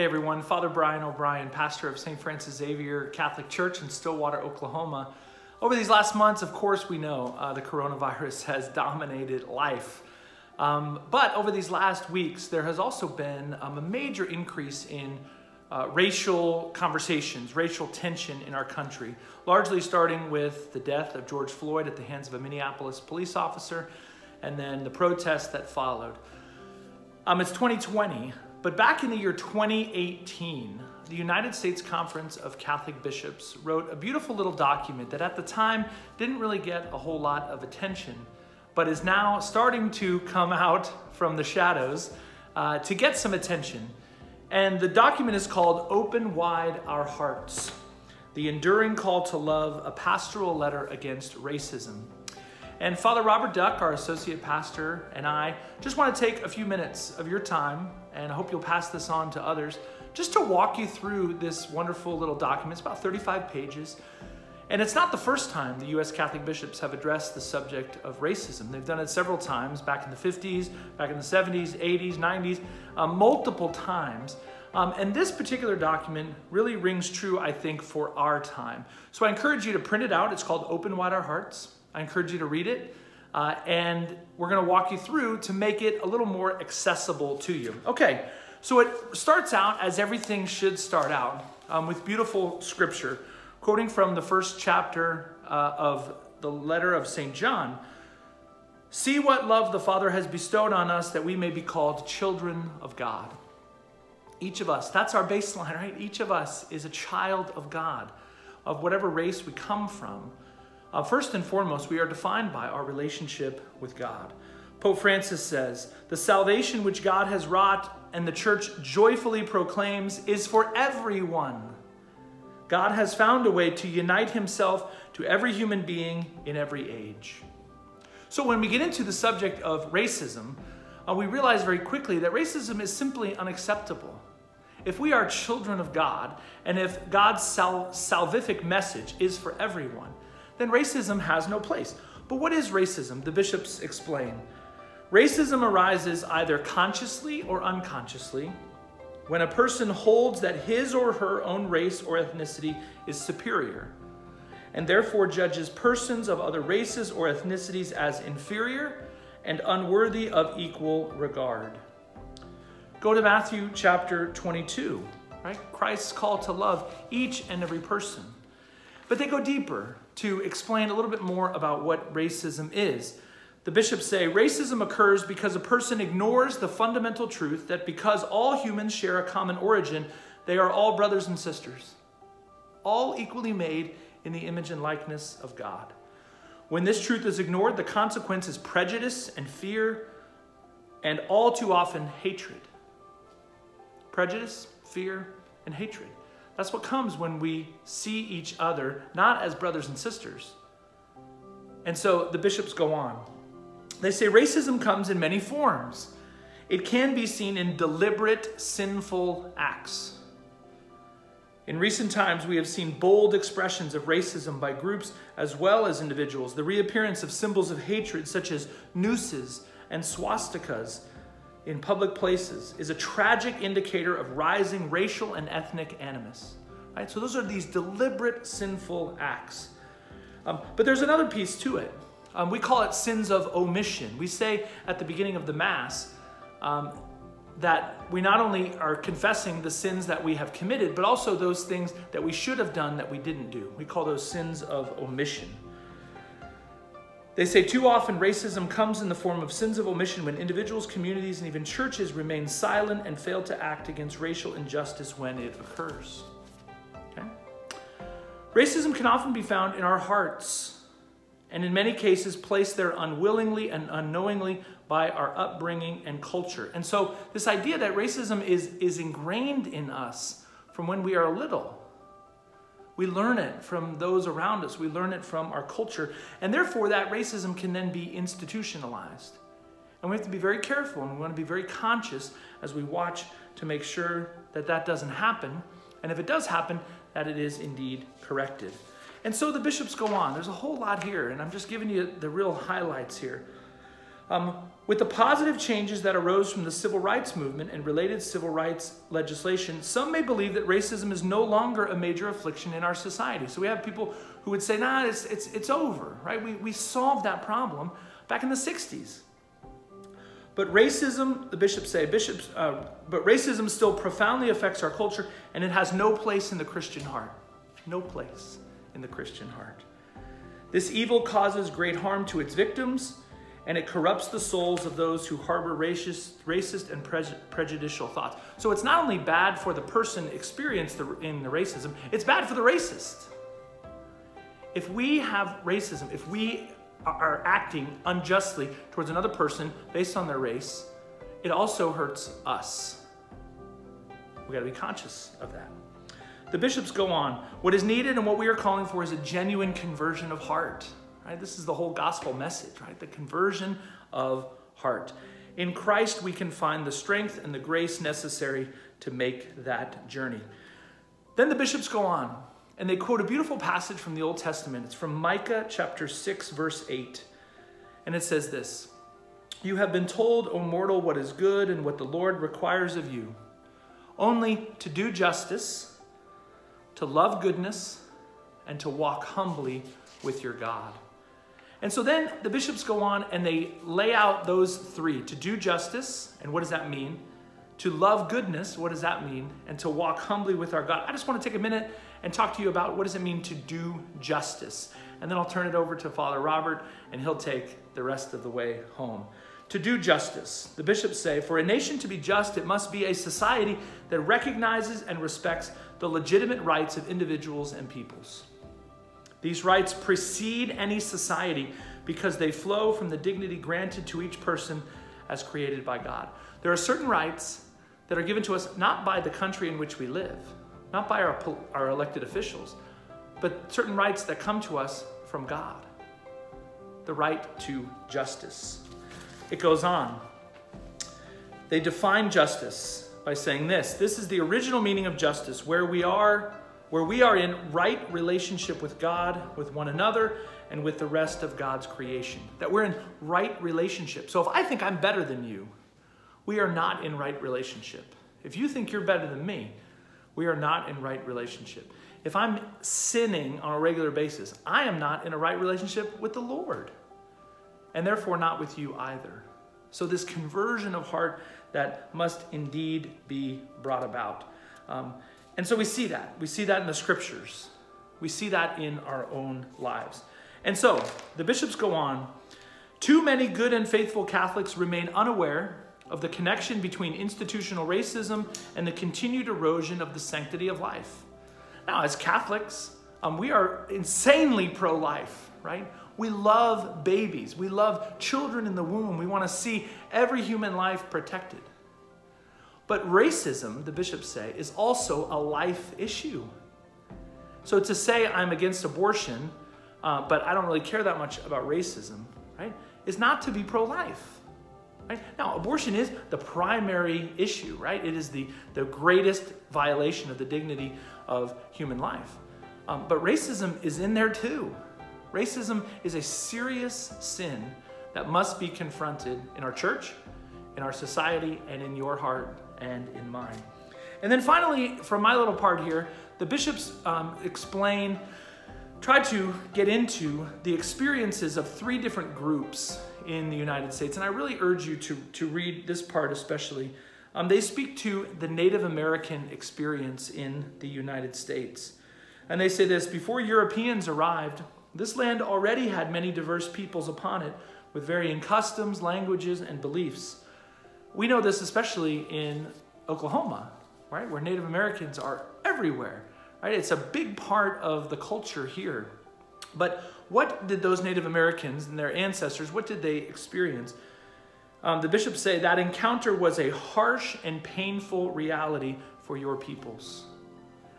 Hey everyone, Father Brian O'Brien, pastor of St. Francis Xavier Catholic Church in Stillwater, Oklahoma. Over these last months, of course, we know uh, the coronavirus has dominated life. Um, but over these last weeks, there has also been um, a major increase in uh, racial conversations, racial tension in our country, largely starting with the death of George Floyd at the hands of a Minneapolis police officer and then the protests that followed. Um, it's 2020, but back in the year 2018, the United States Conference of Catholic Bishops wrote a beautiful little document that at the time didn't really get a whole lot of attention, but is now starting to come out from the shadows uh, to get some attention. And the document is called Open Wide Our Hearts The Enduring Call to Love, a Pastoral Letter Against Racism. And Father Robert Duck, our associate pastor, and I just want to take a few minutes of your time, and I hope you'll pass this on to others, just to walk you through this wonderful little document. It's about 35 pages. And it's not the first time the U.S. Catholic bishops have addressed the subject of racism. They've done it several times back in the 50s, back in the 70s, 80s, 90s, uh, multiple times. Um, and this particular document really rings true, I think, for our time. So I encourage you to print it out. It's called Open Wide Our Hearts. I encourage you to read it. Uh, and we're going to walk you through to make it a little more accessible to you. Okay, so it starts out as everything should start out um, with beautiful scripture, quoting from the first chapter uh, of the letter of St. John. See what love the Father has bestowed on us that we may be called children of God. Each of us, that's our baseline, right? Each of us is a child of God, of whatever race we come from. Uh, first and foremost, we are defined by our relationship with God. Pope Francis says, The salvation which God has wrought and the church joyfully proclaims is for everyone. God has found a way to unite himself to every human being in every age. So when we get into the subject of racism, uh, we realize very quickly that racism is simply unacceptable. If we are children of God, and if God's sal salvific message is for everyone, then racism has no place. But what is racism? The bishops explain. Racism arises either consciously or unconsciously when a person holds that his or her own race or ethnicity is superior and therefore judges persons of other races or ethnicities as inferior and unworthy of equal regard. Go to Matthew chapter 22, right? Christ's call to love each and every person. But they go deeper to explain a little bit more about what racism is. The bishops say racism occurs because a person ignores the fundamental truth that because all humans share a common origin, they are all brothers and sisters, all equally made in the image and likeness of God. When this truth is ignored, the consequence is prejudice and fear, and all too often hatred. Prejudice, fear, and hatred. That's what comes when we see each other not as brothers and sisters. And so the bishops go on. They say racism comes in many forms. It can be seen in deliberate sinful acts. In recent times, we have seen bold expressions of racism by groups as well as individuals. The reappearance of symbols of hatred, such as nooses and swastikas, in public places is a tragic indicator of rising racial and ethnic animus. Right? So those are these deliberate sinful acts. Um, but there's another piece to it. Um, we call it sins of omission. We say at the beginning of the Mass um, that we not only are confessing the sins that we have committed, but also those things that we should have done that we didn't do. We call those sins of omission. They say too often racism comes in the form of sins of omission when individuals, communities, and even churches remain silent and fail to act against racial injustice when it occurs. Okay? Racism can often be found in our hearts, and in many cases placed there unwillingly and unknowingly by our upbringing and culture. And so, this idea that racism is, is ingrained in us from when we are little we learn it from those around us. We learn it from our culture. And therefore, that racism can then be institutionalized. And we have to be very careful and we want to be very conscious as we watch to make sure that that doesn't happen. And if it does happen, that it is indeed corrected. And so the bishops go on. There's a whole lot here, and I'm just giving you the real highlights here. Um, with the positive changes that arose from the civil rights movement and related civil rights legislation, some may believe that racism is no longer a major affliction in our society. So we have people who would say, nah, it's, it's, it's over, right? We, we solved that problem back in the 60s. But racism, the bishops say, bishops, uh, but racism still profoundly affects our culture and it has no place in the Christian heart. No place in the Christian heart. This evil causes great harm to its victims and it corrupts the souls of those who harbor racist, racist and pre prejudicial thoughts. So it's not only bad for the person experienced the, in the racism, it's bad for the racist. If we have racism, if we are acting unjustly towards another person based on their race, it also hurts us. We got to be conscious of that. The bishops go on. What is needed and what we are calling for is a genuine conversion of heart. Right? This is the whole gospel message, right? The conversion of heart. In Christ, we can find the strength and the grace necessary to make that journey. Then the bishops go on and they quote a beautiful passage from the Old Testament. It's from Micah chapter 6, verse 8. And it says this You have been told, O mortal, what is good and what the Lord requires of you only to do justice, to love goodness, and to walk humbly with your God. And so then the bishops go on and they lay out those three to do justice, and what does that mean? To love goodness, what does that mean? And to walk humbly with our God. I just want to take a minute and talk to you about what does it mean to do justice. And then I'll turn it over to Father Robert and he'll take the rest of the way home. To do justice, the bishops say, for a nation to be just, it must be a society that recognizes and respects the legitimate rights of individuals and peoples. These rights precede any society because they flow from the dignity granted to each person as created by God. There are certain rights that are given to us not by the country in which we live, not by our, our elected officials, but certain rights that come to us from God. The right to justice. It goes on. They define justice by saying this this is the original meaning of justice, where we are where we are in right relationship with God, with one another, and with the rest of God's creation. That we're in right relationship. So if I think I'm better than you, we are not in right relationship. If you think you're better than me, we are not in right relationship. If I'm sinning on a regular basis, I am not in a right relationship with the Lord, and therefore not with you either. So, this conversion of heart that must indeed be brought about. Um, and so we see that. We see that in the scriptures. We see that in our own lives. And so the bishops go on. Too many good and faithful Catholics remain unaware of the connection between institutional racism and the continued erosion of the sanctity of life. Now, as Catholics, um, we are insanely pro life, right? We love babies, we love children in the womb, we want to see every human life protected. But racism, the bishops say, is also a life issue. So to say I'm against abortion, uh, but I don't really care that much about racism, right, is not to be pro life. Right? Now, abortion is the primary issue, right? It is the, the greatest violation of the dignity of human life. Um, but racism is in there too. Racism is a serious sin that must be confronted in our church, in our society, and in your heart and in mine. And then finally, from my little part here, the bishops um, explain, try to get into the experiences of three different groups in the United States. And I really urge you to, to read this part especially. Um, they speak to the Native American experience in the United States. And they say this, before Europeans arrived, this land already had many diverse peoples upon it with varying customs, languages, and beliefs. We know this especially in Oklahoma, right, where Native Americans are everywhere, right? It's a big part of the culture here. But what did those Native Americans and their ancestors, what did they experience? Um, the bishops say that encounter was a harsh and painful reality for your peoples.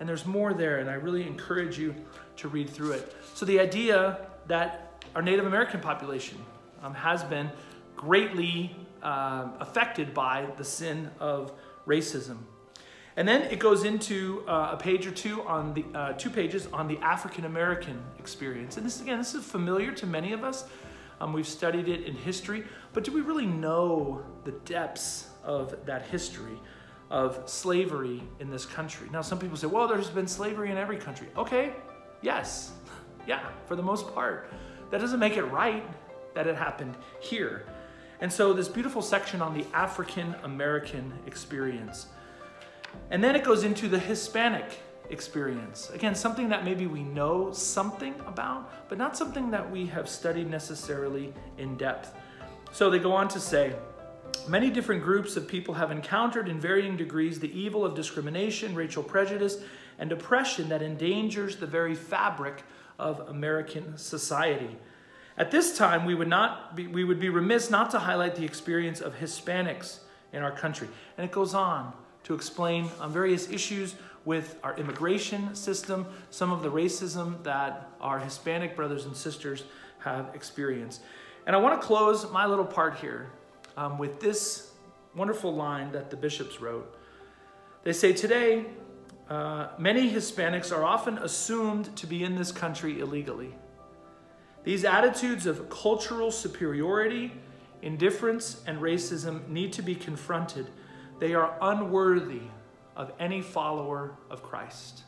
And there's more there, and I really encourage you to read through it. So the idea that our Native American population um, has been greatly um, affected by the sin of racism. And then it goes into uh, a page or two on the uh, two pages on the African American experience. And this again, this is familiar to many of us. Um, we've studied it in history, but do we really know the depths of that history of slavery in this country? Now, some people say, well, there's been slavery in every country. Okay, yes, yeah, for the most part. That doesn't make it right that it happened here. And so, this beautiful section on the African American experience. And then it goes into the Hispanic experience. Again, something that maybe we know something about, but not something that we have studied necessarily in depth. So they go on to say, Many different groups of people have encountered in varying degrees the evil of discrimination, racial prejudice, and oppression that endangers the very fabric of American society. At this time, we would, not be, we would be remiss not to highlight the experience of Hispanics in our country. And it goes on to explain on various issues with our immigration system, some of the racism that our Hispanic brothers and sisters have experienced. And I want to close my little part here um, with this wonderful line that the bishops wrote. They say, Today, uh, many Hispanics are often assumed to be in this country illegally. These attitudes of cultural superiority, indifference, and racism need to be confronted. They are unworthy of any follower of Christ.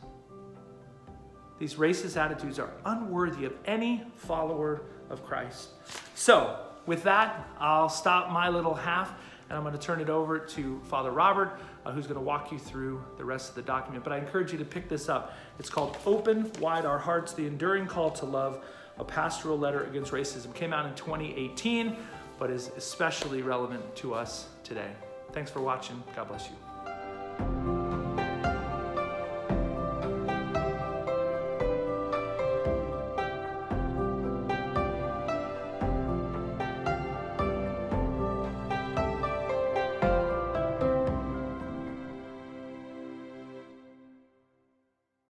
These racist attitudes are unworthy of any follower of Christ. So, with that, I'll stop my little half and I'm going to turn it over to Father Robert, uh, who's going to walk you through the rest of the document. But I encourage you to pick this up. It's called Open Wide Our Hearts The Enduring Call to Love, a pastoral letter against racism. Came out in 2018, but is especially relevant to us today. Thanks for watching. God bless you.